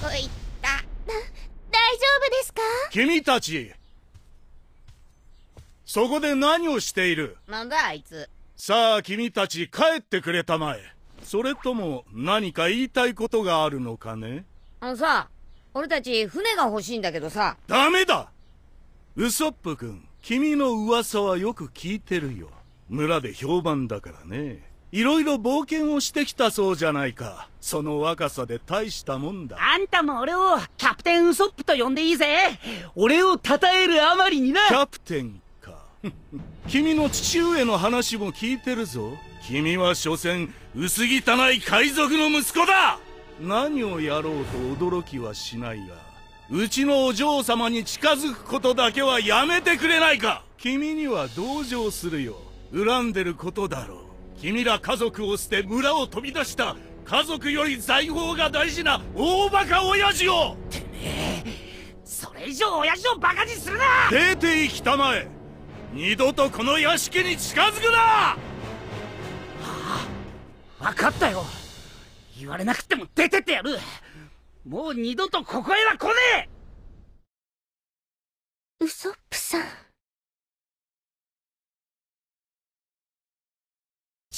こ行った。大丈夫ですか？君たち。そこで何をしている？なんだあいつ。さあ君たち帰ってくれたまえ。それとも何か言いたいことがあるのかね？あのさ俺たち船が欲しいんだけどさ。ダメだ！ウソップ君君の噂はよく聞いてるよ。村で評判だからねいろいろ冒険をしてきたそうじゃないか。その若さで大したもんだ。あんたも俺をキャプテンウソップと呼んでいいぜ。俺を称えるあまりにな。キャプテンか。君の父上の話も聞いてるぞ。君は所詮薄汚い海賊の息子だ。何をやろうと驚きはしないがうちのお嬢様に近づくことだけはやめてくれないか。君には同情するよ。恨んでることだろう君ら家族を捨て村を飛び出した。家族より財宝が大事な大バカ親父を。てめえそれ以上親父をバカにするな。出て行きたまえ。二度とこの屋敷に近づくな。分かったよ。言われなくても出てってやる。もう二度とここへは来ねウソッ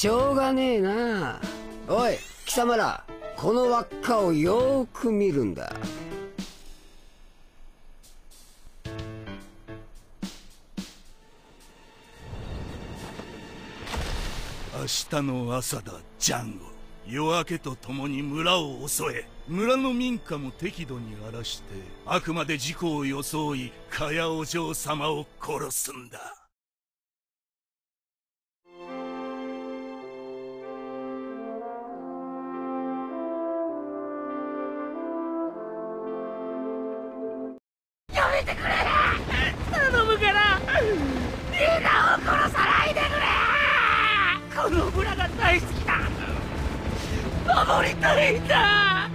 しょうがねえな。おい貴様らこの輪っかをよーく見るんだ。明日の朝だジャンゴ。夜明けとともに村を襲え。村の民家も適度に荒らしてあくまで事故を装いかやお嬢様を殺すんだ。やめてくれ頼むからみんなを殺さないでくれこの村が大好きだ守りたいんだ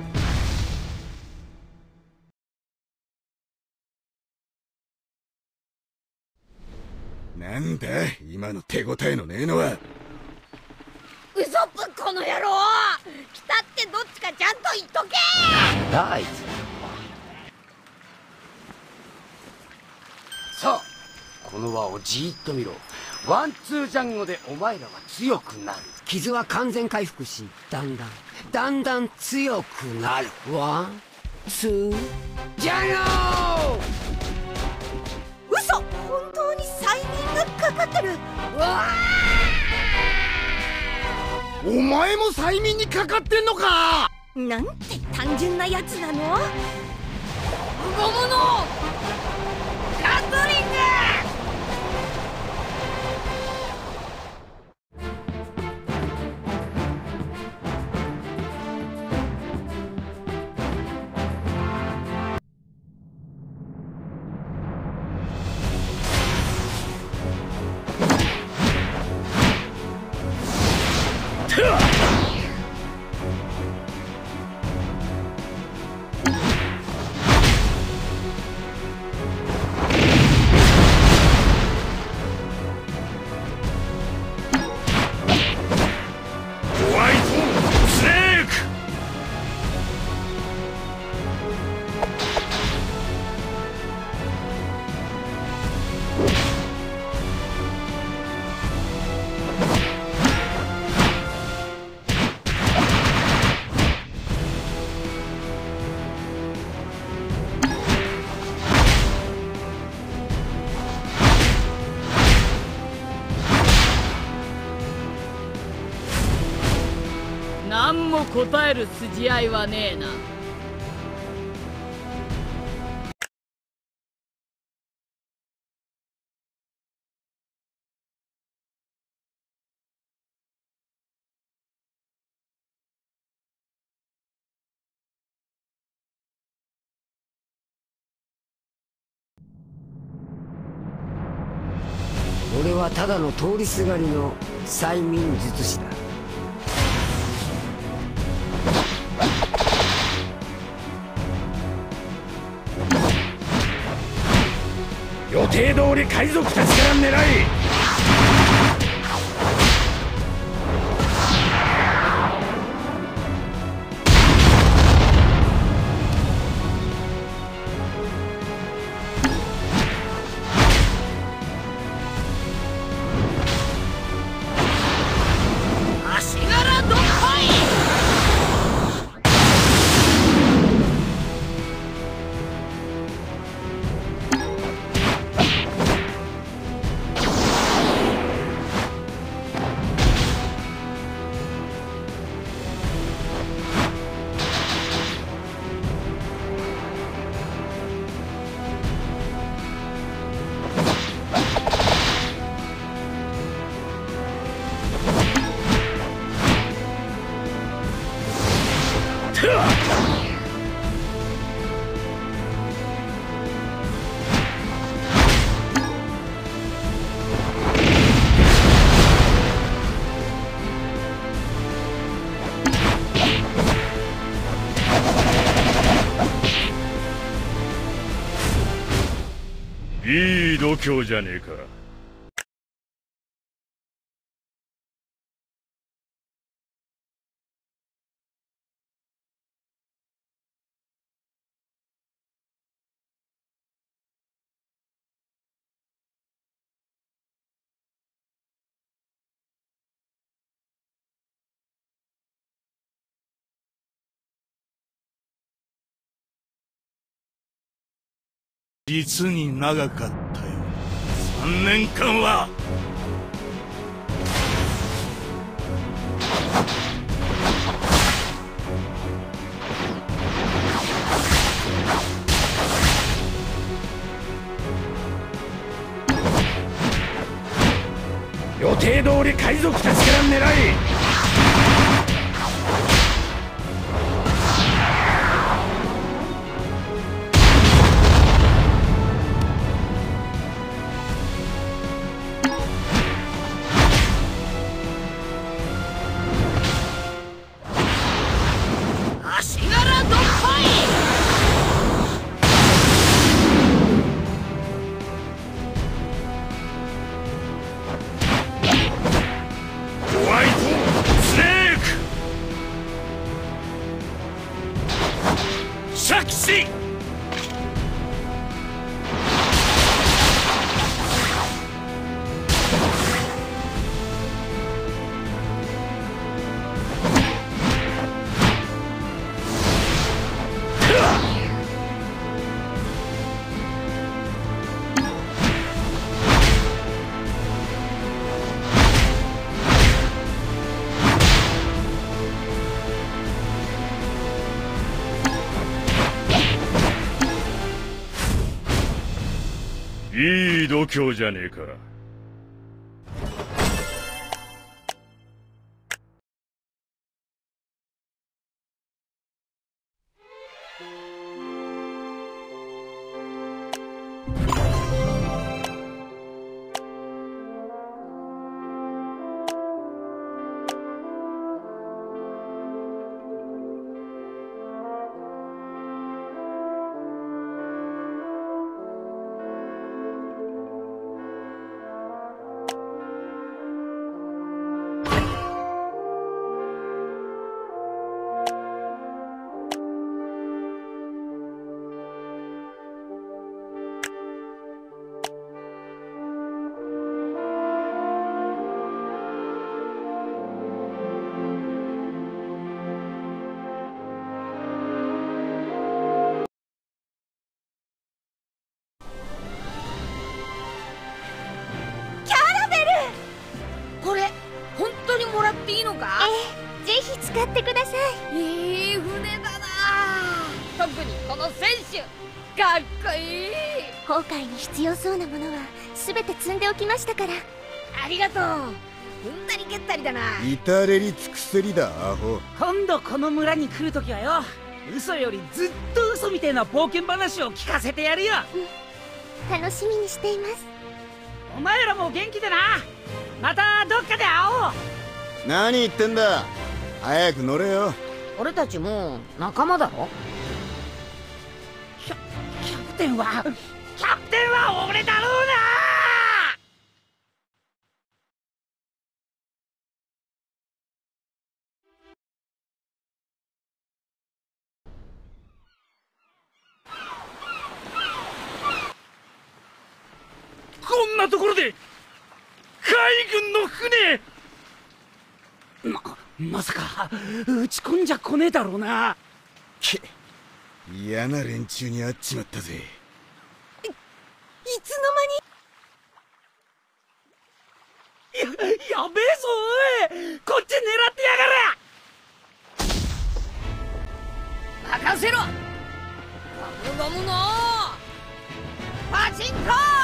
なんだ今の手応えのねえのは。ウソップこの野郎。来たってどっちかちゃんと言っとけ。だあいつさあこの輪をじーっと見ろ。ワンツージャンゴでお前らは強くなる。傷は完全回復しだんだんだんだん強くなる。ワンツージャンゴ！嘘！本当に催眠がかかってる。うわお前も催眠にかかってんのか！なんて単純なやつなの？ーゴムの何も答える筋合いはねえな。俺はただの通りすがりの催眠術師だ。定通り海賊たちから狙いいい度胸じゃねえか。実に長かったよ。3年間は。予定通り海賊たちから狙い。着地度胸じゃねえか。かっこいい。航海に必要そうなものは全て積んでおきましたから。ありがとう。踏んだり蹴ったりだな。至れり尽くせりだアホ。今度この村に来るときはよ嘘よりずっと嘘みてえな冒険話を聞かせてやるよ。楽しみにしています。お前らも元気でな。またどっかで会おう。何言ってんだ。早く乗れよ。俺たちもう仲間だろプテンはキャプテンは俺だろうな！こんなところで海軍の船！ままさか撃ち込んじゃこねえだろうな。け嫌な連中に会っちまったぜ。いつのややべえぞおい。こっち狙ってやがれ。任せろ。ゴムゴムのパチンコ